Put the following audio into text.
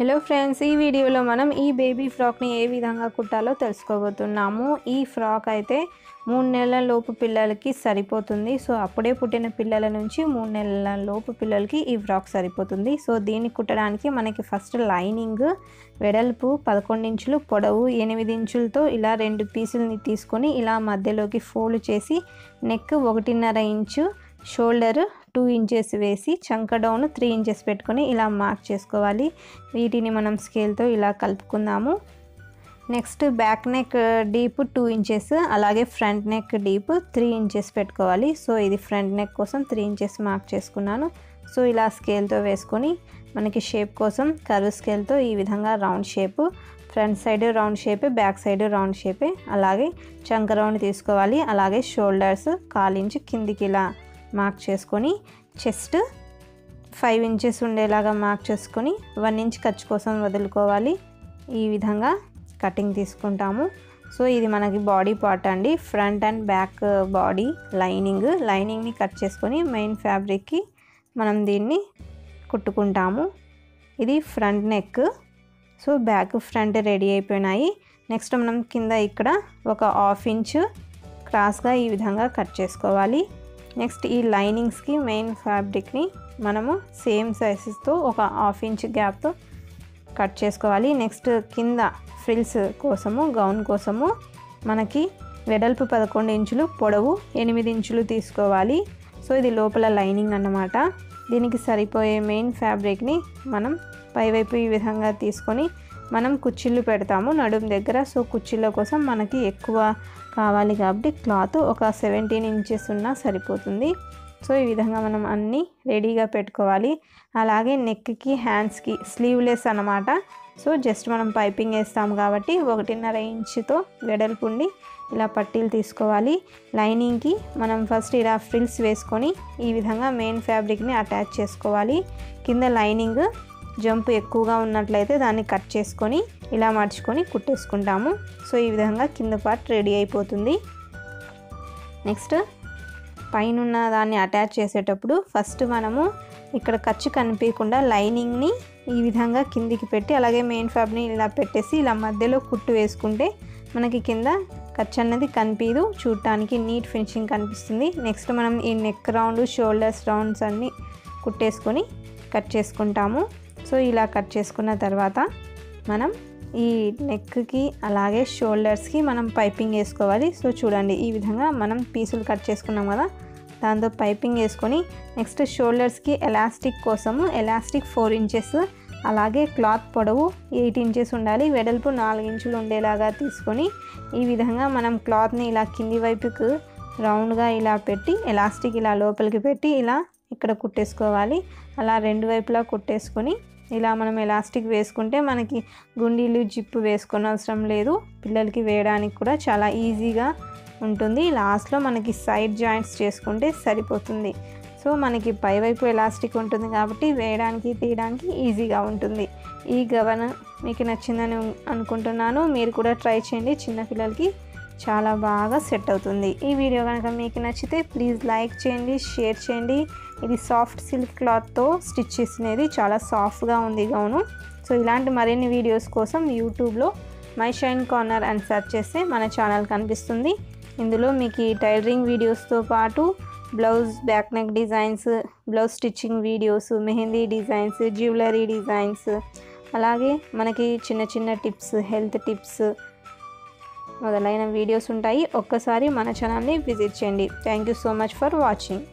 Hello friends ఈ వీడియోలో మనం ఈ బేబీ ఫ్రాక్ని ఏ విధంగా కుట్టాలో తెలుసుకోబోతున్నాము. ఈ ఫ్రాక్ అయితే మూడు నెలల లోపు పిల్లలకి సరిపోతుంది. సో అప్పుడే పుట్టిన పిల్లల నుంచి మూడు నెలల లోపు పిల్లలకి ఈ ఫ్రాక్ సరిపోతుంది. సో దీన్ని కుట్టడానికి మనకి ఫస్ట్ లైనింగ్ వెడల్పు పదకొండు ఇంచులు పొడవు ఎనిమిది ఇంచులతో ఇలా రెండు పీసులని తీసుకొని ఇలా మధ్యలోకి ఫోల్డ్ చేసి నెక్ ఒకటిన్నర ఇంచు షోల్డర్ టూ ఇంచెస్ వేసి చంక డౌన్ త్రీ ఇంచెస్ పెట్టుకొని ఇలా మార్క్ చేసుకోవాలి. వీటిని మనం స్కేల్తో ఇలా కలుపుకుందాము. Next back neck deep two inches అలాగే front neck deep three inches పెట్టుకోవాలి. సో ఇది ఫ్రంట్ నెక్ కోసం త్రీ ఇంచెస్ మార్క్ చేసుకున్నాను. సో ఇలా స్కేల్తో వేసుకొని మనకి షేప్ కోసం కర్వ్ స్కేల్తో ఈ విధంగా round shape front side round షేపే back side round షేపే అలాగే చంక రౌండ్ తీసుకోవాలి. అలాగే షోల్డర్స్ కాలించి కిందికి ఇలా మార్క్ చేసుకొని చెస్ట్ ఫైవ్ ఇంచెస్ ఉండేలాగా మార్క్ చేసుకొని వన్ ఇంచ్ ఖర్చు కోసం వదులుకోవాలి. ఈ విధంగా కటింగ్ తీసుకుంటాము. సో ఇది మనకి బాడీ పార్ట్ అండి. Front and back body lining. లైనింగ్ని కట్ చేసుకొని మెయిన్ ఫ్యాబ్రిక్కి మనం దీన్ని కుట్టుకుంటాము. ఇది front neck. So back front ready అయిపోయినాయి. నెక్స్ట్ మనం కింద ఇక్కడ ఒక హాఫ్ ఇంచ్ క్రాస్గా ఈ విధంగా కట్ చేసుకోవాలి. నెక్స్ట్ ఈ లైనింగ్స్కి మెయిన్ ఫ్యాబ్రిక్ని మనము సేమ్ సైజెస్తో ఒక హాఫ్ ఇంచ్ గ్యాప్తో కట్ చేసుకోవాలి. నెక్స్ట్ కింద ఫ్రిల్స్ కోసము గౌన్ కోసము మనకి వెడల్పు పదకొండు ఇంచులు పొడవు ఎనిమిది ఇంచులు తీసుకోవాలి. సో ఇది లోపల లైనింగ్ అన్నమాట. దీనికి సరిపోయే మెయిన్ ఫ్యాబ్రిక్ని మనం పైవైపు ఈ విధంగా తీసుకొని మనం కుర్చీలు పెడతాము నడుము దగ్గర. సో కుర్చీల కోసం మనకి ఎక్కువ కావాలి కాబట్టి క్లాత్ ఒక సెవెంటీన్ ఇంచెస్ ఉన్నా సరిపోతుంది. సో ఈ విధంగా మనం అన్నీ రెడీగా పెట్టుకోవాలి. అలాగే నెక్కి హ్యాండ్స్కి స్లీవ్లెస్ అనమాట సో జస్ట్ మనం పైపింగ్ వేస్తాం కాబట్టి ఒకటిన్నర ఇంచుతో వెడల్పుండి ఇలా పట్టీలు తీసుకోవాలి. లైనింగ్కి మనం ఫస్ట్ ఇలా ఫ్రిల్స్ వేసుకొని ఈ విధంగా మెయిన్ ఫ్యాబ్రిక్ని అటాచ్ చేసుకోవాలి. కింద లైనింగ్ జంప్ ఎక్కువగా ఉన్నట్లయితే దాన్ని కట్ చేసుకొని ఇలా మార్చుకొని కుట్టేసుకుంటాము. సో ఈ విధంగా కింద పార్ట్ రెడీ అయిపోతుంది. నెక్స్ట్ పైన దాన్ని అటాచ్ చేసేటప్పుడు ఫస్ట్ మనము ఇక్కడ ఖర్చు కనిపించకుండా లైనింగ్ని ఈ విధంగా కిందికి పెట్టి అలాగే మెయిన్ ఫ్యాబ్ని ఇలా పెట్టేసి ఇలా మధ్యలో కుట్టు వేసుకుంటే మనకి కింద ఖర్చు అన్నది కనిపించదు. చూడటానికి నీట్ ఫినిషింగ్ కనిపిస్తుంది. నెక్స్ట్ మనం ఈ నెక్ రౌండ్ షోల్డర్స్ రౌండ్స్ అన్నీ కుట్టేసుకొని కట్ చేసుకుంటాము. సో ఇలా కట్ చేసుకున్న తర్వాత మనం ఈ నెక్కి అలాగే షోల్డర్స్కి మనం పైపింగ్ వేసుకోవాలి. సో చూడండి ఈ విధంగా మనం పీసులు కట్ చేసుకున్నాం కదా దాంతో పైపింగ్ వేసుకొని నెక్స్ట్ షోల్డర్స్కి ఎలాస్టిక్ కోసము ఎలాస్టిక్ ఫోర్ ఇంచెస్ అలాగే క్లాత్ పొడవు ఎయిట్ ఇంచెస్ ఉండాలి. వెడల్పు నాలుగు ఇంచులు ఉండేలాగా తీసుకొని ఈ విధంగా మనం క్లాత్ని ఇలా కింది వైపుకు రౌండ్గా ఇలా పెట్టి ఎలాస్టిక్ ఇలా లోపలికి పెట్టి ఇలా ఇక్కడ కుట్టేసుకోవాలి. అలా రెండు వైపులా కుట్టేసుకొని ఇలా మనం ఎలాస్టిక్ వేసుకుంటే మనకి గుండీలు జిప్పు వేసుకొని అవసరం లేదు. పిల్లలకి వేయడానికి కూడా చాలా ఈజీగా ఉంటుంది. లాస్ట్లో మనకి సైడ్ జాయింట్స్ చేసుకుంటే సరిపోతుంది. సో మనకి పైవైపు ఎలాస్టిక్ ఉంటుంది కాబట్టి వేయడానికి తీయడానికి ఈజీగా ఉంటుంది. ఈ గవర్న మీకు నచ్చిందని అనుకుంటున్నాను. మీరు కూడా ట్రై చేయండి చిన్నపిల్లలకి చాలా బాగా సెట్ అవుతుంది. ఈ వీడియో కనుక మీకు నచ్చితే ప్లీజ్ లైక్ చేయండి షేర్ చేయండి. ఇది సాఫ్ట్ సిల్క్ క్లాత్తో స్టిచ్ చేసినది. చాలా సాఫ్ట్గా ఉంది గౌను. సో ఇలాంటి మరిన్ని వీడియోస్ కోసం యూట్యూబ్లో మై షైన్ కార్నర్ అని సెర్చ్ చేస్తే మన ఛానల్ కనిపిస్తుంది. ఇందులో మీకు ఈ టైలరింగ్ వీడియోస్తో పాటు blouse back neck designs blouse stitching videos mehndi designs jewellery designs అలాగే మనకి చిన్న చిన్న టిప్స్ హెల్త్ టిప్స్ మొదలైన వీడియోస్ ఉంటాయి. ఒక్కసారి మన ఛానల్ని విజిట్ చేయండి. Thank you so much for watching